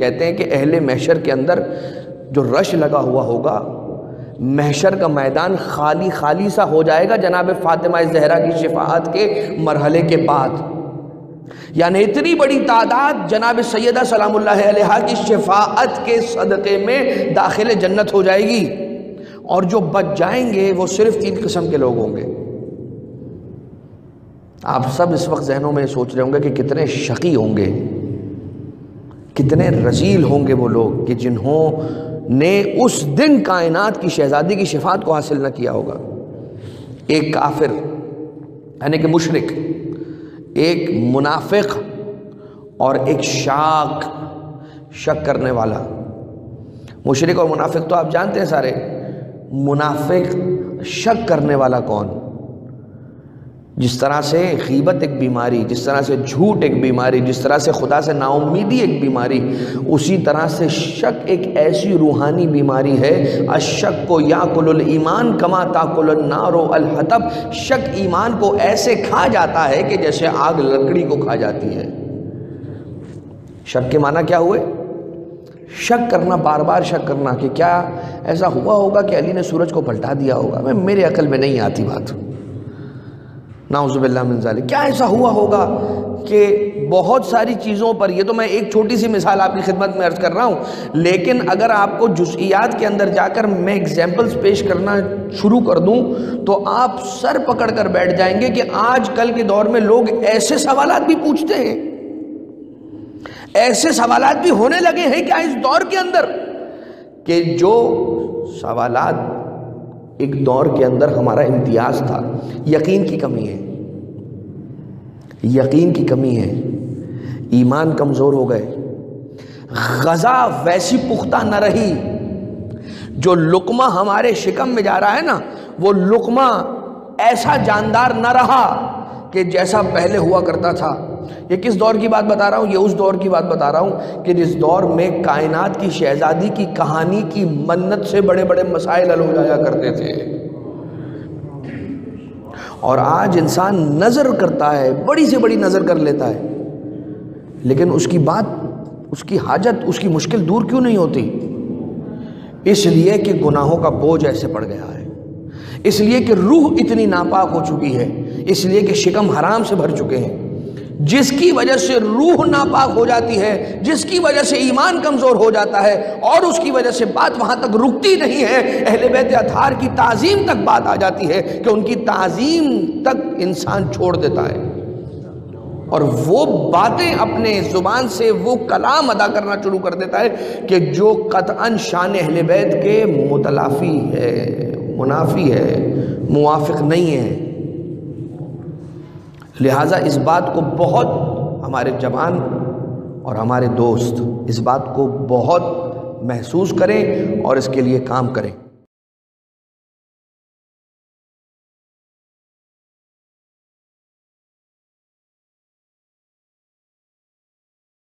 कहते हैं कि अहले महशर के अंदर जो रश लगा हुआ होगा महशर का मैदान खाली खाली सा हो जाएगा जनाब फ़ातिमा जहरा की शिफात के मरहले के बाद। यानी इतनी बड़ी तादाद जनाब सैदा सलाम की शिफात के सदक़े में दाखिल जन्नत हो जाएगी। और जो बच जाएँगे, वो सिर्फ़ तीन किस्म के लोग होंगे। आप सब इस वक्त जहनों में सोच रहे होंगे कि कितने शकी होंगे। कितने रजील होंगे वो लोग कि जिन्होंने उस दिन कायनात की शहजादी की शिफात को हासिल न किया होगा। एक काफिर, यानी कि मुशरक, एक मुनाफिक और एक शाक, शक करने वाला। मुशरक और मुनाफिक तो आप जानते हैं सारे, मुनाफिक, शक करने वाला कौन? जिस तरह से गीबत एक बीमारी, जिस तरह से झूठ एक बीमारी, जिस तरह से खुदा से नाउमीदी एक बीमारी, उसी तरह से शक एक ऐसी रूहानी बीमारी है। अशक को या कुल ईमान कमा ताकुल नारो अलहतब शक ईमान को ऐसे खा जाता है कि जैसे आग लकड़ी को खा जाती है। शक के माना क्या हुए? शक करना बार बार शक करना कि क्या ऐसा हुआ होगा कि अली ने सूरज को पलटा दिया होगा? मैं, मेरे अकल में नहीं आती बात। नाउज़बिल्लाजाल क्या ऐसा हुआ होगा कि बहुत सारी चीज़ों पर, ये तो मैं एक छोटी सी मिसाल आपकी खिदमत में अर्ज़ कर रहा हूँ, लेकिन अगर आपको जुजियात के अंदर जाकर मैं एग्जाम्पल्स पेश करना शुरू कर दूँ तो आप सर पकड़ कर बैठ जाएँगे कि आज कल के दौर में लोग ऐसे सवाल भी पूछते हैं। ऐसे सवाल भी होने लगे हैं क्या इस दौर के अंदर? कि जो सवालात एक दौर के अंदर हमारा इम्तियाज़ था। यकीन की कमी है। यकीन की कमी है। ईमान कमज़ोर हो गए। गज़ा वैसी पुख्ता न रही। जो लुकमा हमारे शिकम में जा रहा है ना, वो लुकमा ऐसा जानदार न रहा। कि जैसा पहले हुआ करता था। ये किस दौर की बात बता रहा हूँ? ये उस दौर की बात बता रहा हूँ कि जिस दौर में कायनात की शहजादी की कहानी की मन्नत से बड़े बड़े मसाइल हल हो जाया करते थे। और आज इंसान नज़र करता है, बड़ी से बड़ी नज़र कर लेता है। लेकिन उसकी बात, उसकी हाजत, उसकी मुश्किल दूर क्यों नहीं होती? इसलिए कि गुनाहों का बोझ ऐसे पड़ गया है। इसलिए कि रूह इतनी नापाक हो चुकी है, इसलिए कि शिकम हराम से भर चुके हैं। जिसकी वजह से रूह नापाक हो जाती है, जिसकी वजह से ईमान कमज़ोर हो जाता है, और उसकी वजह से बात वहाँ तक रुकती नहीं है, अहल बैत अथार की तज़ीम तक बात आ जाती है कि उनकी तज़ीम तक इंसान छोड़ देता है। और वो बातें अपने ज़ुबान से, वो कलाम अदा करना शुरू कर देता है कि जो कतअन शान अहल बैत के मुतलाफ़ी है, मुनाफी है मुआफ़ नहीं है। लिहाजा इस बात को बहुत हमारे जवान और हमारे दोस्त इस बात को बहुत महसूस करें और इसके लिए काम करें।